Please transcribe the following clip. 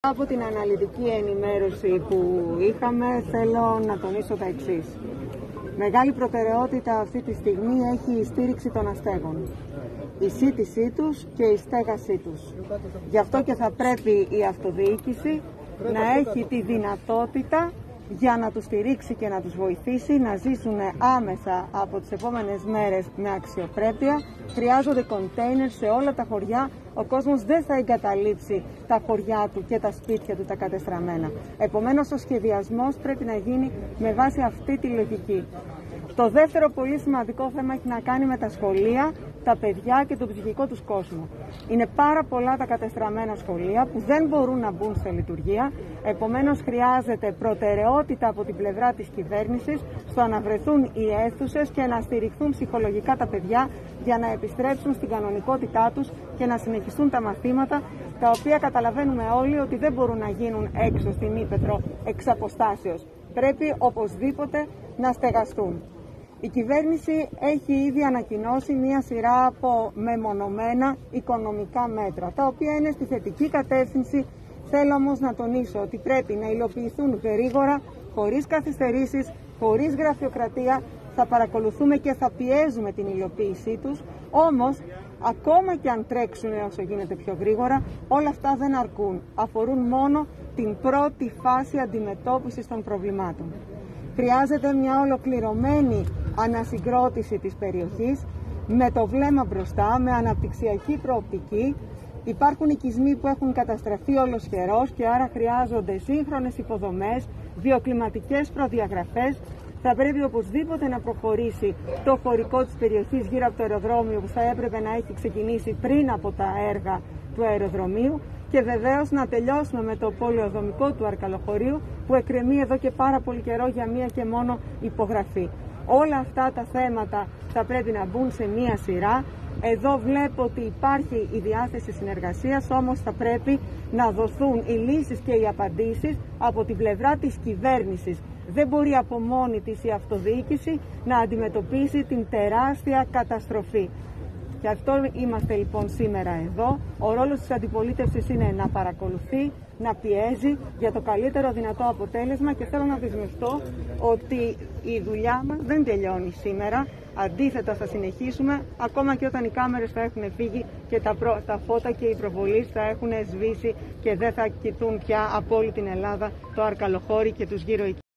Από την αναλυτική ενημέρωση που είχαμε θέλω να τονίσω τα εξής. Μεγάλη προτεραιότητα αυτή τη στιγμή έχει η στήριξη των αστέγων. Η σύντησή τους και η στέγασή τους. Γι' αυτό και θα πρέπει η αυτοδιοίκηση να έχει τη δυνατότητα για να τους στηρίξει και να τους βοηθήσει να ζήσουν άμεσα από τις επόμενες μέρες με αξιοπρέπεια. Χρειάζονται κοντέινερ σε όλα τα χωριά. Ο κόσμος δεν θα εγκαταλείψει τα χωριά του και τα σπίτια του τα κατεστραμμένα. Επομένως ο σχεδιασμός πρέπει να γίνει με βάση αυτή τη λογική. Το δεύτερο πολύ σημαντικό θέμα έχει να κάνει με τα σχολεία τα παιδιά και τον ψυχικό τους κόσμο. Είναι πάρα πολλά τα κατεστραμμένα σχολεία που δεν μπορούν να μπουν σε λειτουργία, επομένως χρειάζεται προτεραιότητα από την πλευρά της κυβέρνησης στο να βρεθούν οι αίθουσες και να στηριχθούν ψυχολογικά τα παιδιά για να επιστρέψουν στην κανονικότητά τους και να συνεχιστούν τα μαθήματα τα οποία καταλαβαίνουμε όλοι ότι δεν μπορούν να γίνουν έξω στην Ήπετρο εξ αποστάσεως. Πρέπει οπωσδήποτε να στεγαστούν. Η κυβέρνηση έχει ήδη ανακοινώσει μία σειρά από μεμονωμένα οικονομικά μέτρα, τα οποία είναι στη θετική κατεύθυνση. Θέλω όμως να τονίσω ότι πρέπει να υλοποιηθούν γρήγορα, χωρίς καθυστερήσεις, χωρίς γραφειοκρατία. Θα παρακολουθούμε και θα πιέζουμε την υλοποίησή τους. Όμως, ακόμα και αν τρέξουν όσο γίνεται πιο γρήγορα, όλα αυτά δεν αρκούν. Αφορούν μόνο την πρώτη φάση αντιμετώπισης των προβλημάτων. Χρειάζεται μια ολοκληρωμένη ανασυγκρότηση της περιοχής με το βλέμμα μπροστά, με αναπτυξιακή προοπτική. Υπάρχουν οικισμοί που έχουν καταστραφεί ολοσχερός και άρα χρειάζονται σύγχρονες υποδομές, βιοκλιματικές προδιαγραφές. Θα πρέπει οπωσδήποτε να προχωρήσει το χωρικό της περιοχής γύρω από το αεροδρόμιο που θα έπρεπε να έχει ξεκινήσει πριν από τα έργα του αεροδρομίου και βεβαίως να τελειώσουμε με το πολιοδομικό του αρκαλοχωρίου που εκκρεμεί εδώ και πάρα πολύ καιρό για μία και μόνο υπογραφή. Όλα αυτά τα θέματα θα πρέπει να μπουν σε μία σειρά. Εδώ βλέπω ότι υπάρχει η διάθεση συνεργασίας, όμως θα πρέπει να δοθούν οι λύσεις και οι απαντήσεις από την πλευρά της κυβέρνησης. Δεν μπορεί από μόνη της η αυτοδιοίκηση να αντιμετωπίσει την τεράστια καταστροφή. Και αυτό είμαστε λοιπόν σήμερα εδώ. Ο ρόλος της αντιπολίτευσης είναι να παρακολουθεί, να πιέζει για το καλύτερο δυνατό αποτέλεσμα και θέλω να δεσμευτώ ότι η δουλειά μας δεν τελειώνει σήμερα. Αντίθετα θα συνεχίσουμε ακόμα και όταν οι κάμερες θα έχουν φύγει και τα, τα φώτα και οι προβολείς θα έχουν σβήσει και δεν θα κοιτούν πια από όλη την Ελλάδα το αρκαλοχώρι και τους γύρω εκεί.